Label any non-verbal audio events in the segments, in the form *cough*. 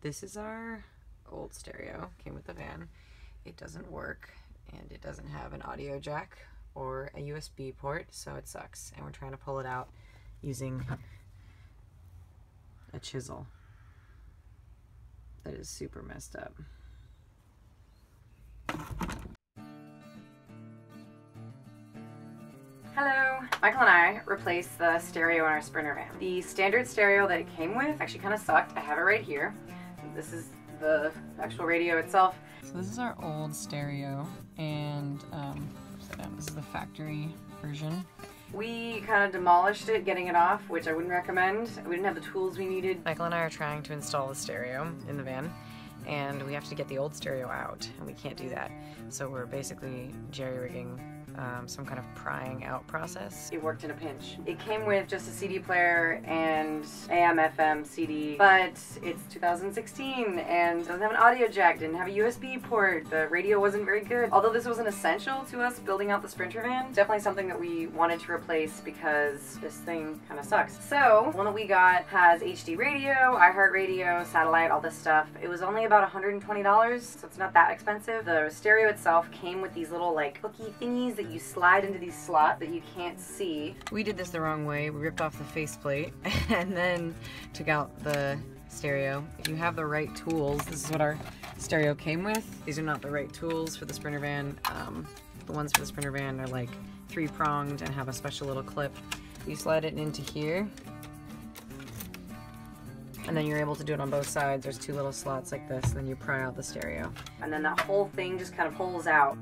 this is our old stereo. Came with the van. It doesn't work and it doesn't have an audio jack or a USB port, so it sucks. And we're trying to pull it out using a chisel that is super messed up. Hello! Michael and I replaced the stereo in our Sprinter van. The standard stereo that it came with actually kind of sucked. I have it right here. This is the actual radio itself. So this is our old stereo and um, this is the factory version. We kind of demolished it getting it off, which I wouldn't recommend. We didn't have the tools we needed. Michael and I are trying to install the stereo in the van and we have to get the old stereo out and we can't do that. So we're basically jerry-rigging um, some kind of prying out process. It worked in a pinch. It came with just a CD player and AM, FM, CD, but it's 2016 and doesn't have an audio jack, didn't have a USB port, the radio wasn't very good. Although this wasn't essential to us building out the Sprinter van, definitely something that we wanted to replace because this thing kind of sucks. So, one that we got has HD radio, iHeartRadio, satellite, all this stuff. It was only about $120, so it's not that expensive. The stereo itself came with these little like hooky thingies that you slide into these slots that you can't see. We did this the wrong way. We ripped off the faceplate *laughs* and then took out the stereo. If you have the right tools, this is what our stereo came with. These are not the right tools for the Sprinter van. Um, the ones for the Sprinter van are like three pronged and have a special little clip. You slide it into here and then you're able to do it on both sides. There's two little slots like this, and then you pry out the stereo. And then that whole thing just kind of pulls out.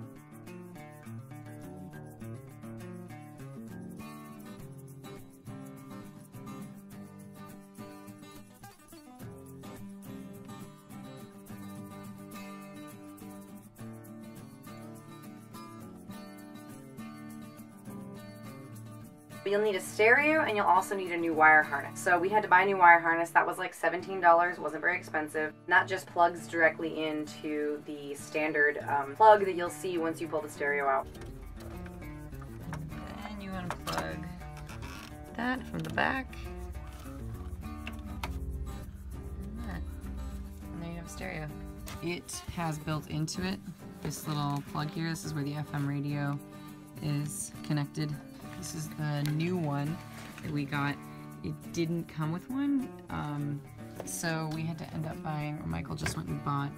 But you'll need a stereo and you'll also need a new wire harness. So we had to buy a new wire harness. That was like $17, wasn't very expensive. That just plugs directly into the standard um, plug that you'll see once you pull the stereo out. And you unplug that from the back. And there you have stereo. It has built into it this little plug here. This is where the FM radio is connected this is the new one that we got. It didn't come with one, um, so we had to end up buying, or Michael just went and bought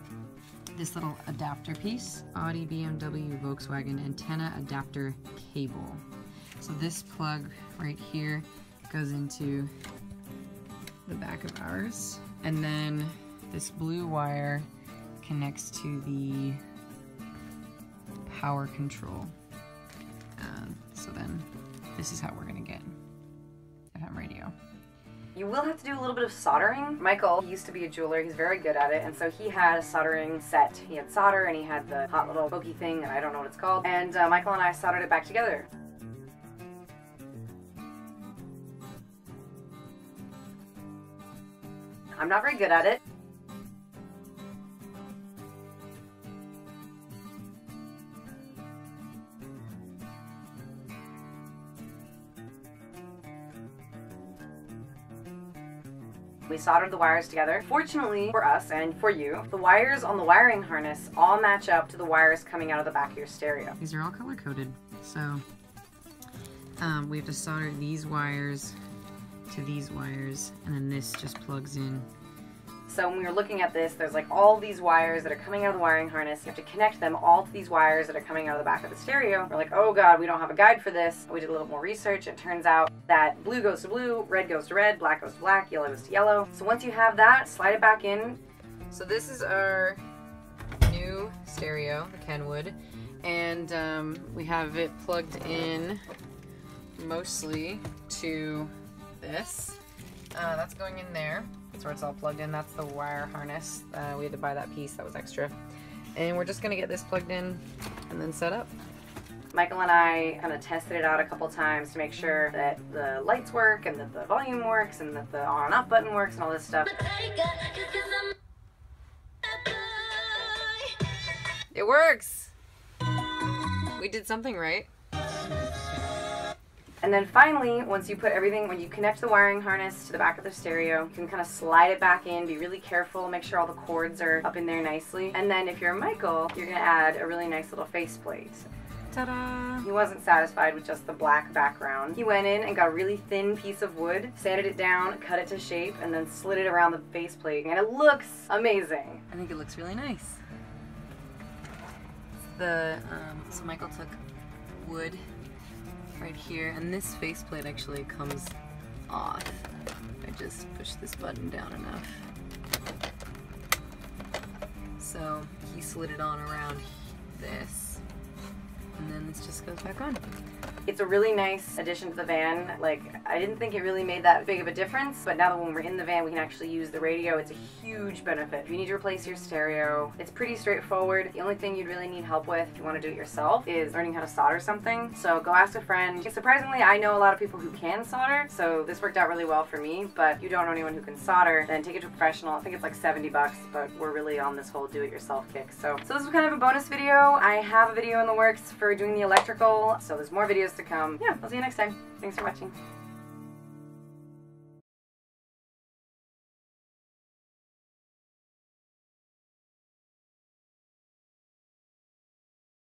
this little adapter piece. Audi, BMW, Volkswagen antenna adapter cable. So this plug right here goes into the back of ours. And then this blue wire connects to the power control. Um, so then this is how we're gonna get FM radio. You will have to do a little bit of soldering. Michael used to be a jeweler, he's very good at it, and so he had a soldering set. He had solder and he had the hot little pokey thing, and I don't know what it's called, and uh, Michael and I soldered it back together. I'm not very good at it. We soldered the wires together. Fortunately for us and for you, the wires on the wiring harness all match up to the wires coming out of the back of your stereo. These are all color coded, so um, we have to solder these wires to these wires, and then this just plugs in so when we were looking at this, there's like all these wires that are coming out of the wiring harness. You have to connect them all to these wires that are coming out of the back of the stereo. We're like, oh god, we don't have a guide for this. We did a little more research. It turns out that blue goes to blue, red goes to red, black goes to black, yellow goes to yellow. So once you have that, slide it back in. So this is our new stereo, the Kenwood, and um, we have it plugged in mostly to this. Uh, that's going in there. That's where it's all plugged in. That's the wire harness. Uh, we had to buy that piece. That was extra. And we're just going to get this plugged in and then set up. Michael and I kind of tested it out a couple times to make sure that the lights work and that the volume works and that the on and off button works and all this stuff. It works! We did something right. And then finally, once you put everything, when you connect the wiring harness to the back of the stereo, you can kind of slide it back in, be really careful, make sure all the cords are up in there nicely. And then if you're Michael, you're gonna add a really nice little faceplate. Ta-da! He wasn't satisfied with just the black background. He went in and got a really thin piece of wood, sanded it down, cut it to shape, and then slid it around the faceplate, and it looks amazing. I think it looks really nice. The um, so Michael took wood right here, and this faceplate actually comes off. I just push this button down enough. So he slid it on around this and then this just goes back on. It's a really nice addition to the van. Like, I didn't think it really made that big of a difference, but now that when we're in the van, we can actually use the radio. It's a huge benefit. If you need to replace your stereo, it's pretty straightforward. The only thing you'd really need help with if you want to do it yourself is learning how to solder something. So go ask a friend. Surprisingly, I know a lot of people who can solder, so this worked out really well for me, but if you don't know anyone who can solder, then take it to a professional. I think it's like 70 bucks, but we're really on this whole do-it-yourself kick. So, so this was kind of a bonus video. I have a video in the works doing the electrical, so there's more videos to come. Yeah, I'll see you next time. Thanks for watching.